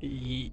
一